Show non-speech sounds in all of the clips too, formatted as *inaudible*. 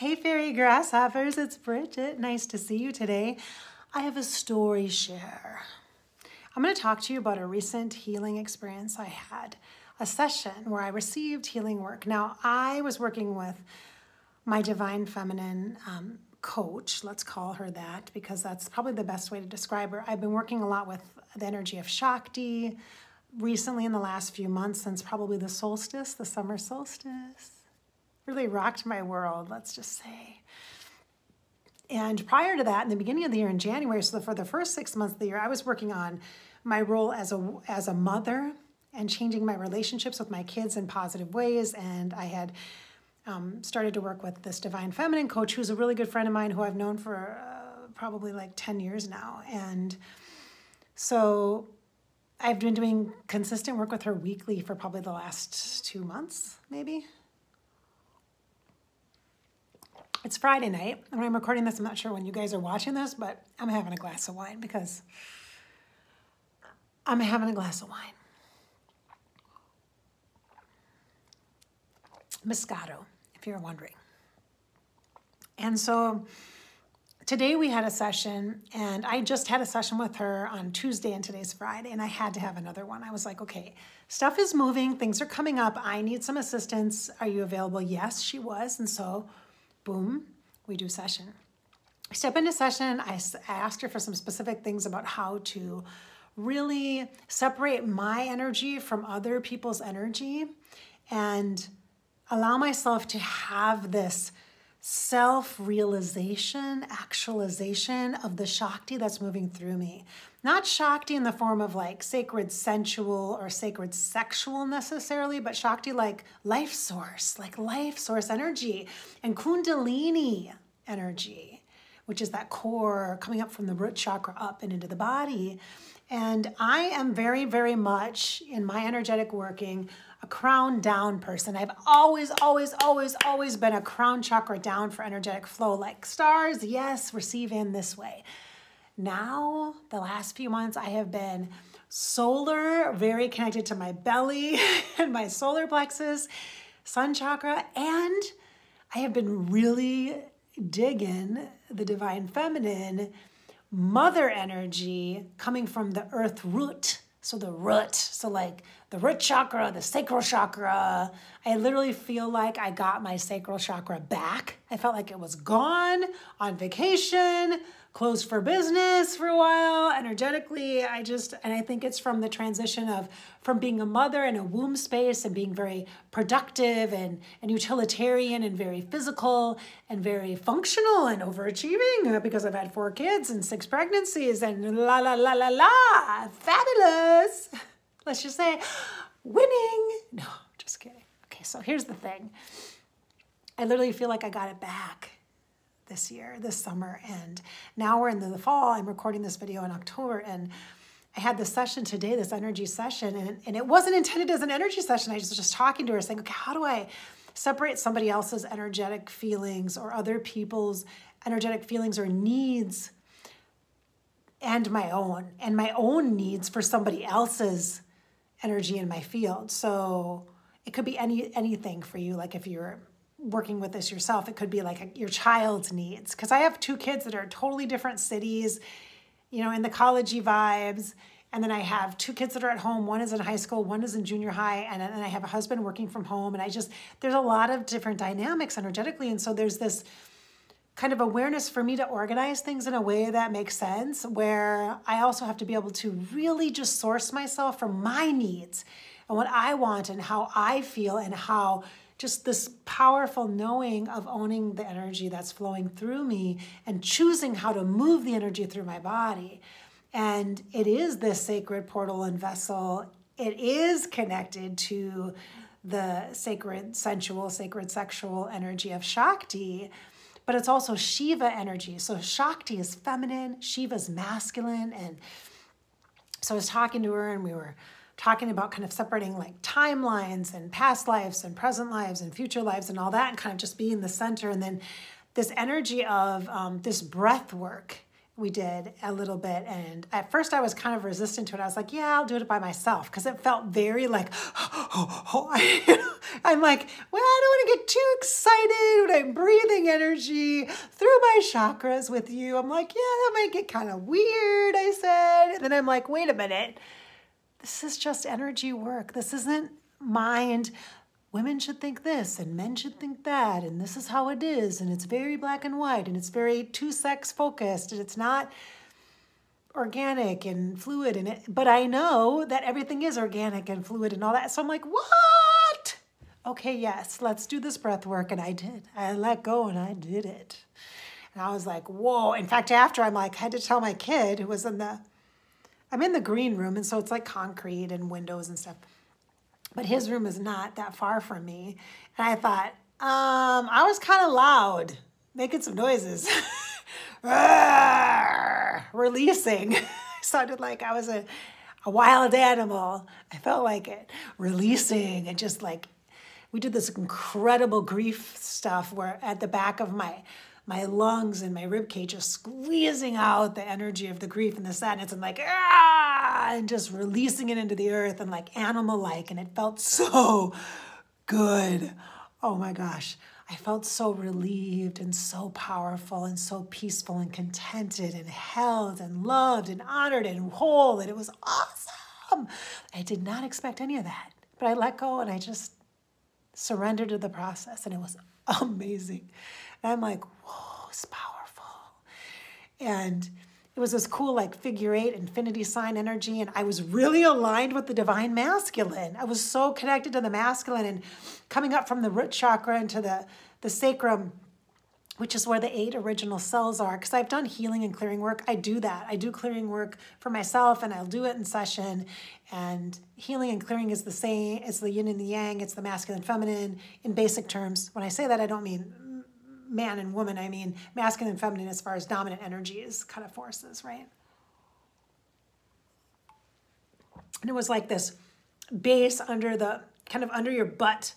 Hey, fairy grasshoppers, it's Bridgette. Nice to see you today. I have a story share. I'm going to talk to you about a recent healing experience I had, a session where I received healing work. Now, I was working with my divine feminine um, coach, let's call her that, because that's probably the best way to describe her. I've been working a lot with the energy of Shakti recently in the last few months, since probably the solstice, the summer solstice. Really rocked my world, let's just say. And prior to that, in the beginning of the year in January, so for the first six months of the year, I was working on my role as a as a mother and changing my relationships with my kids in positive ways. And I had um, started to work with this divine feminine coach, who's a really good friend of mine, who I've known for uh, probably like ten years now. And so I've been doing consistent work with her weekly for probably the last two months, maybe it's Friday night, and when I'm recording this, I'm not sure when you guys are watching this, but I'm having a glass of wine because I'm having a glass of wine. Moscato, if you're wondering. And so today we had a session, and I just had a session with her on Tuesday, and today's Friday, and I had to have another one. I was like, okay, stuff is moving, things are coming up. I need some assistance. Are you available? Yes, she was. And so boom, we do session. Step into session, I, I asked her for some specific things about how to really separate my energy from other people's energy and allow myself to have this self realization, actualization of the Shakti that's moving through me. Not Shakti in the form of like sacred sensual or sacred sexual necessarily, but Shakti like life source, like life source energy and Kundalini energy, which is that core coming up from the root chakra up and into the body. And I am very, very much in my energetic working a crown down person. I've always, always, always, always been a crown chakra down for energetic flow, like stars, yes, receive in this way. Now, the last few months, I have been solar, very connected to my belly *laughs* and my solar plexus, sun chakra, and I have been really digging the divine feminine mother energy coming from the earth root. So the root, so like the root chakra, the sacral chakra. I literally feel like I got my sacral chakra back. I felt like it was gone on vacation closed for business for a while energetically i just and i think it's from the transition of from being a mother in a womb space and being very productive and, and utilitarian and very physical and very functional and overachieving uh, because i've had four kids and six pregnancies and la la la la la fabulous *laughs* let's just say winning no just kidding okay so here's the thing i literally feel like i got it back this year, this summer. And now we're in the fall. I'm recording this video in October. And I had this session today, this energy session, and, and it wasn't intended as an energy session. I was just talking to her, saying, okay, how do I separate somebody else's energetic feelings or other people's energetic feelings or needs and my own, and my own needs for somebody else's energy in my field. So it could be any anything for you, like if you're working with this yourself. It could be like a, your child's needs. Because I have two kids that are totally different cities, you know, in the collegey vibes. And then I have two kids that are at home. One is in high school, one is in junior high, and then I have a husband working from home. And I just, there's a lot of different dynamics energetically. And so there's this kind of awareness for me to organize things in a way that makes sense, where I also have to be able to really just source myself from my needs and what I want and how I feel and how just this powerful knowing of owning the energy that's flowing through me and choosing how to move the energy through my body. And it is this sacred portal and vessel. It is connected to the sacred sensual, sacred sexual energy of Shakti, but it's also Shiva energy. So Shakti is feminine, Shiva is masculine. And so I was talking to her and we were talking about kind of separating like timelines and past lives and present lives and future lives and all that and kind of just being the center and then this energy of um, this breath work we did a little bit. And at first I was kind of resistant to it. I was like, yeah, I'll do it by myself because it felt very like, oh, *gasps* oh. I'm like, well, I don't want to get too excited when I'm breathing energy through my chakras with you. I'm like, yeah, that might get kind of weird, I said. And then I'm like, wait a minute. This is just energy work. This isn't mind women should think this and men should think that and this is how it is and it's very black and white and it's very two sex focused and it's not organic and fluid and it but I know that everything is organic and fluid and all that so I'm like what? Okay yes let's do this breath work and I did. I let go and I did it. And I was like whoa. In fact after I'm like I had to tell my kid who was in the I'm in the green room and so it's like concrete and windows and stuff but his room is not that far from me. And I thought, um, I was kind of loud, making some noises, *laughs* releasing. *laughs* sounded like I was a, a wild animal. I felt like it, releasing and just like, we did this incredible grief stuff where at the back of my my lungs and my rib cage just squeezing out the energy of the grief and the sadness and like ah! and just releasing it into the earth and like animal like and it felt so good. Oh my gosh. I felt so relieved and so powerful and so peaceful and contented and held and loved and honored and whole and it was awesome. I did not expect any of that but i let go and i just surrendered to the process and it was *laughs* amazing. And I'm like, it's powerful. And it was this cool like figure eight infinity sign energy and i was really aligned with the divine masculine. I was so connected to the masculine and coming up from the root chakra into the the sacrum which is where the eight original cells are because i've done healing and clearing work. I do that. I do clearing work for myself and i'll do it in session. And healing and clearing is the same it's the yin and the yang it's the masculine feminine. In basic terms when i say that i don't mean man and woman, I mean masculine and feminine as far as dominant energies kind of forces, right? And it was like this base under the kind of under your butt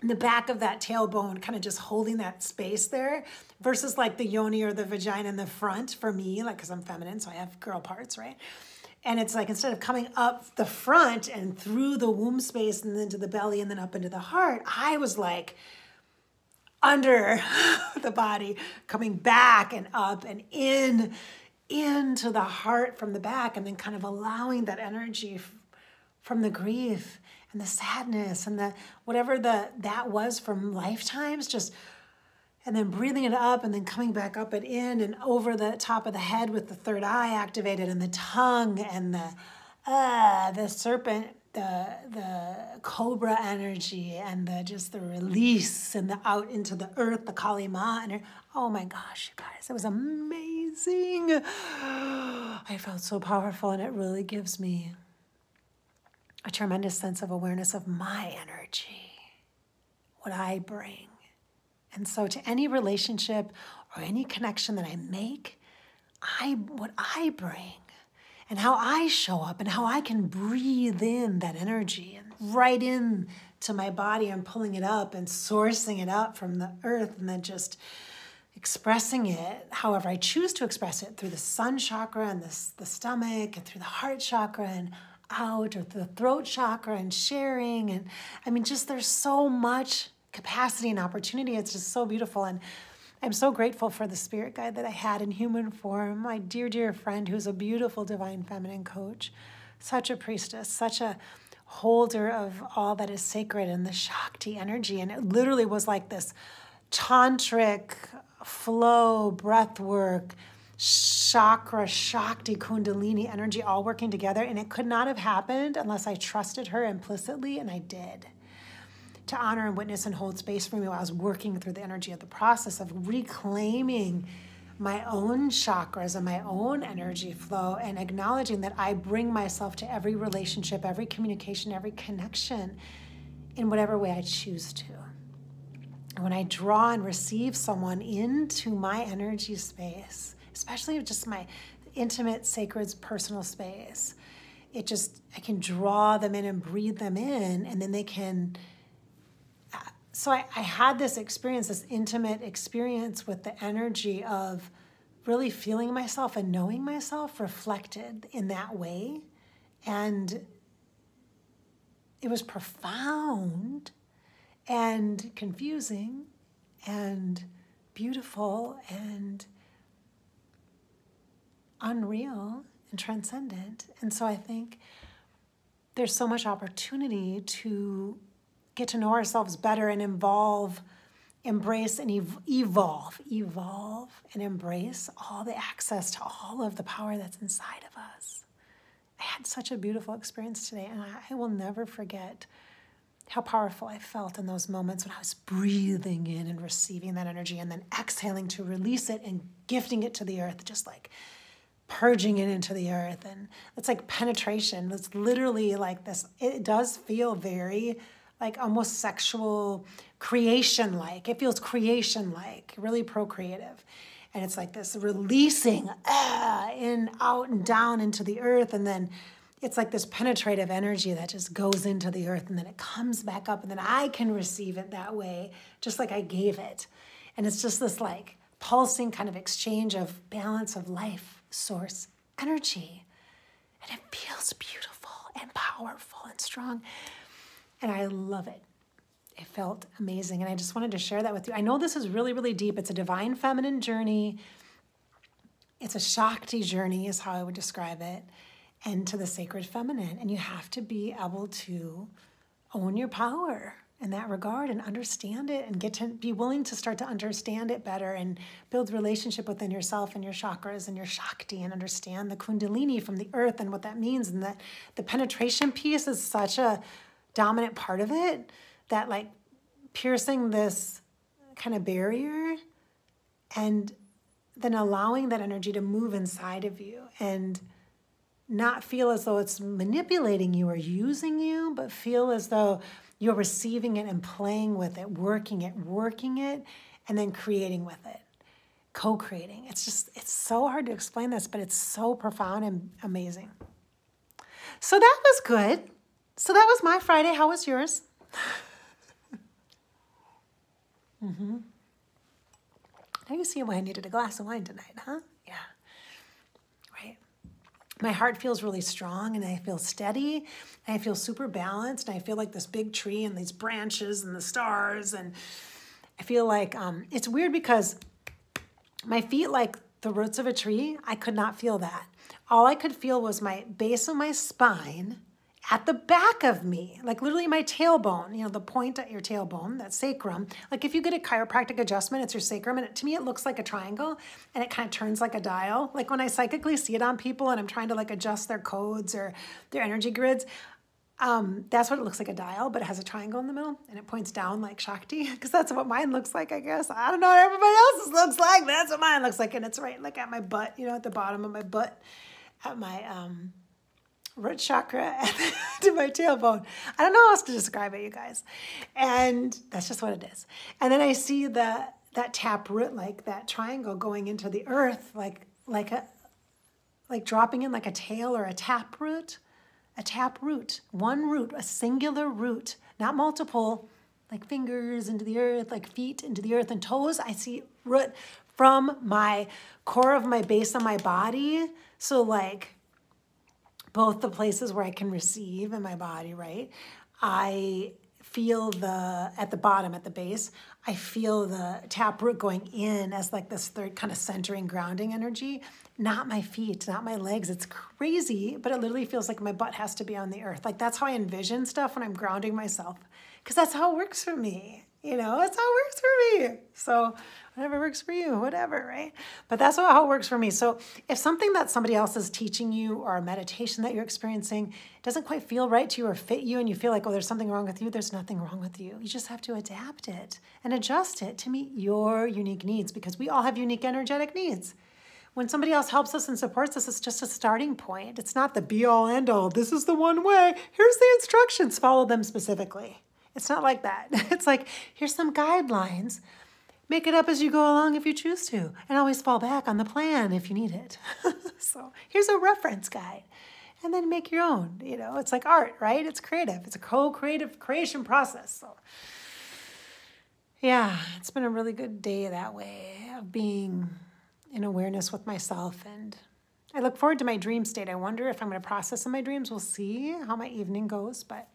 in the back of that tailbone, kind of just holding that space there, versus like the yoni or the vagina in the front for me, like because I'm feminine, so I have girl parts, right? And it's like instead of coming up the front and through the womb space and then to the belly and then up into the heart, I was like under *laughs* the body, coming back and up and in into the heart from the back, and then kind of allowing that energy from the grief and the sadness and the whatever the that was from lifetimes, just and then breathing it up and then coming back up and in and over the top of the head with the third eye activated and the tongue and the uh, the serpent the the cobra energy and the just the release and the out into the earth, the Kali Ma and oh my gosh, you guys, it was amazing. I felt so powerful and it really gives me a tremendous sense of awareness of my energy, what I bring. And so to any relationship or any connection that I make, I what I bring and how I show up and how I can breathe in that energy and right in to my body. I'm pulling it up and sourcing it up from the earth and then just expressing it however I choose to express it through the sun chakra and the, the stomach and through the heart chakra and out or the throat chakra and sharing. And I mean, just there's so much capacity and opportunity. It's just so beautiful. And I'm so grateful for the spirit guide that I had in human form, my dear, dear friend who's a beautiful divine feminine coach, such a priestess, such a holder of all that is sacred and the Shakti energy. And it literally was like this tantric flow, breath work, chakra, Shakti, Kundalini energy all working together. And it could not have happened unless I trusted her implicitly, and I did to honor and witness and hold space for me while I was working through the energy of the process of reclaiming my own chakras and my own energy flow and acknowledging that I bring myself to every relationship, every communication, every connection in whatever way I choose to. And when I draw and receive someone into my energy space, especially just my intimate, sacred, personal space, it just, I can draw them in and breathe them in, and then they can so I, I had this experience, this intimate experience with the energy of really feeling myself and knowing myself reflected in that way. And it was profound and confusing and beautiful and unreal and transcendent. And so I think there's so much opportunity to get to know ourselves better and involve, embrace and ev- evolve, evolve and embrace all the access to all of the power that's inside of us. I had such a beautiful experience today, and I, I will never forget how powerful I felt in those moments when I was breathing in and receiving that energy and then exhaling to release it and gifting it to the earth, just like purging it into the earth. And it's like penetration. It's literally like this. It does feel very like almost sexual creation like. It feels creation like, really procreative. And it's like this releasing ah, in, out, and down into the earth. And then it's like this penetrative energy that just goes into the earth and then it comes back up. And then I can receive it that way, just like I gave it. And it's just this like pulsing kind of exchange of balance of life source energy. And it feels beautiful and powerful and strong. And I love it. It felt amazing. And I just wanted to share that with you. I know this is really, really deep. It's a divine feminine journey. It's a Shakti journey, is how I would describe it, and to the sacred feminine. And you have to be able to own your power in that regard and understand it and get to be willing to start to understand it better and build relationship within yourself and your chakras and your shakti and understand the kundalini from the earth and what that means and that the penetration piece is such a dominant part of it that like piercing this kind of barrier and then allowing that energy to move inside of you and not feel as though it's manipulating you or using you, but feel as though you're receiving it and playing with it, working it, working it, and then creating with it, co creating. It's just, it's so hard to explain this, but it's so profound and amazing. So that was good. So that was my Friday. How was yours? mm-hmm. Now you see why I needed a glass of wine tonight, huh? Yeah Right. my heart feels really strong and I feel steady I feel super balanced I feel like this big tree and these branches and the stars and I feel like um, it's weird because my feet like the roots of a tree, I could not feel that. All I could feel was my base of my spine at the back of me, like literally my tailbone, you know, the point at your tailbone, that sacrum. Like if you get a chiropractic adjustment, it's your sacrum. And it, to me, it looks like a triangle and it kind of turns like a dial. Like when I psychically see it on people and I'm trying to like adjust their codes or their energy grids, um, that's what it looks like a dial, but it has a triangle in the middle and it points down like Shakti *laughs* because that's what mine looks like, I guess. I don't know what everybody else's looks like, that's what mine looks like. And it's right like at my butt, you know, at the bottom of my butt, at my, um, root chakra *laughs* to my tailbone. I don't know how else to describe it, you guys. And that's just what it is. And then I see the that tap root, like that triangle going into the earth, like like a like dropping in like a tail or a tap root, a tap root, one root, a singular root, not multiple, like fingers into the earth, like feet into the earth and toes. I see root from my core of my base of my body. So like both the places where I can receive in my body, right? I feel the, at the bottom, at the base, I feel the taproot going in as like this third kind of centering, grounding energy. Not my feet, not my legs. It's crazy, but it literally feels like my butt has to be on the earth. Like that's how I envision stuff when I'm grounding myself, because that's how it works for me. You know, that's how it works for me. So whatever works for you, whatever, right? But that's how it works for me. So if something that somebody else is teaching you or a meditation that you're experiencing doesn't quite feel right to you or fit you and you feel like, oh, there's something wrong with you, there's nothing wrong with you. You just have to adapt it and adjust it to meet your unique needs because we all have unique energetic needs. When somebody else helps us and supports us, it's just a starting point. It's not the be all end all. This is the one way. Here's the instructions. Follow them specifically. It's not like that. *laughs* It's like, here's some guidelines Make it up as you go along if you choose to, and always fall back on the plan if you need it. *laughs* so here's a reference guide. And then make your own. You know, it's like art, right? It's creative. It's a co-creative creation process. So yeah, it's been a really good day that way of being in awareness with myself. And I look forward to my dream state. I wonder if I'm going to process in my dreams. We'll see how my evening goes, but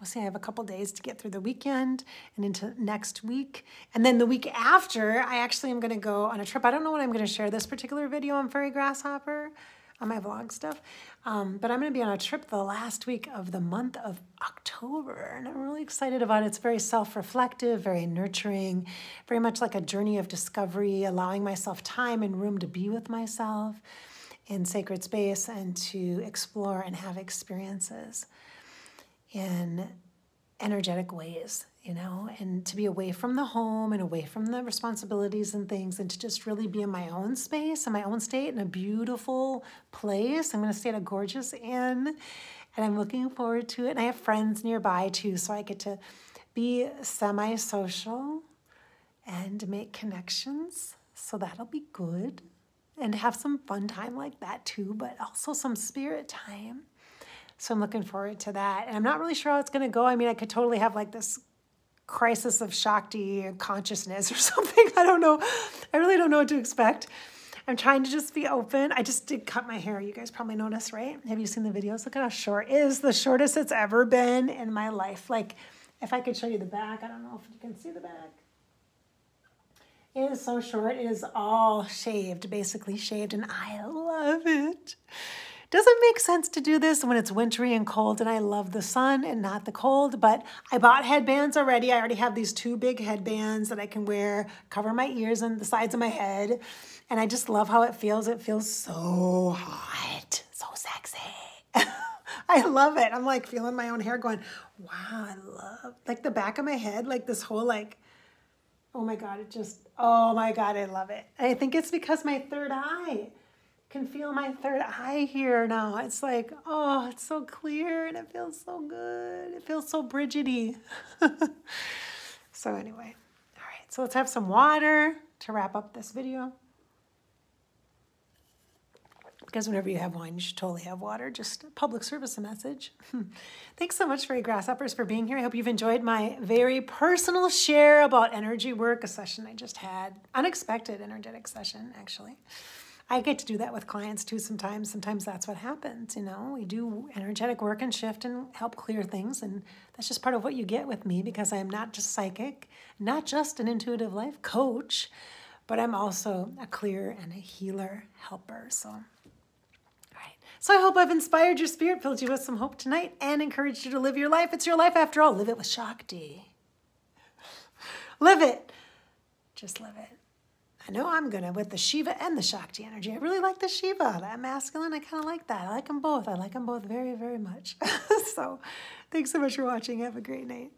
we'll see. I have a couple days to get through the weekend and into next week. And then the week after, I actually am going to go on a trip. I don't know when I'm going to share this particular video on Fairy Grasshopper on my vlog stuff. Um, but I'm going to be on a trip the last week of the month of October, and I'm really excited about it. It's very self reflective, very nurturing, very much like a journey of discovery, allowing myself time and room to be with myself in sacred space and to explore and have experiences in energetic ways you know, and to be away from the home and away from the responsibilities and things, and to just really be in my own space, in my own state, in a beautiful place. I'm going to stay at a gorgeous inn, and I'm looking forward to it. And I have friends nearby too, so I get to be semi social and make connections. So that'll be good. And have some fun time like that too, but also some spirit time. So I'm looking forward to that. And I'm not really sure how it's going to go. I mean, I could totally have like this crisis of Shakti consciousness or *laughs* something. I don't know. I really don't know what to expect. I'm trying to just be open. I just did cut my hair. You guys probably noticed, right? Have you seen the videos? Look at how short it is. The shortest it's ever been in my life. Like, if I could show you the back, I don't know if you can see the back. It is so short. It is all shaved, basically shaved, and I love it. Doesn't make sense to do this when it's wintry and cold and I love the sun and not the cold, but I bought headbands already. I already have these two big headbands that I can wear, cover my ears and the sides of my head. And I just love how it feels. It feels so hot, so sexy. *laughs* I love it. I'm like feeling my own hair going, wow, I love like the back of my head, like this whole like, oh my God, it just, oh my God, I love it. I think it's because my third eye can feel my third eye here now. It's like, oh, it's so clear and it feels so good. It feels so Bridgety. *laughs* so anyway, all right, so let's have some water to wrap up this video. Because whenever you have wine, you should totally have water. Just a public service message. *laughs* Thanks so much, Fairy Grasshoppers, for being here. I hope you've enjoyed my very personal share about energy work, a session I just had. Unexpected energetic session, actually. I get to do that with clients too sometimes. Sometimes that's what happens, you know. We do energetic work and shift and help clear things, and that's just part of what you get with me because I am not just psychic, not just an intuitive life coach, but I'm also a clear and a healer helper. So so I hope I've inspired your spirit, filled you with some hope tonight, and encouraged you to live your life. It's your life after all. Live it with Shakti. live it. Just live it. I know I'm gonna with the Shiva and the Shakti energy. I really like the Shiva, that masculine. I kind of like that. I like them both. I like them both very, very much. *laughs* so thanks so much for watching. Have a great night.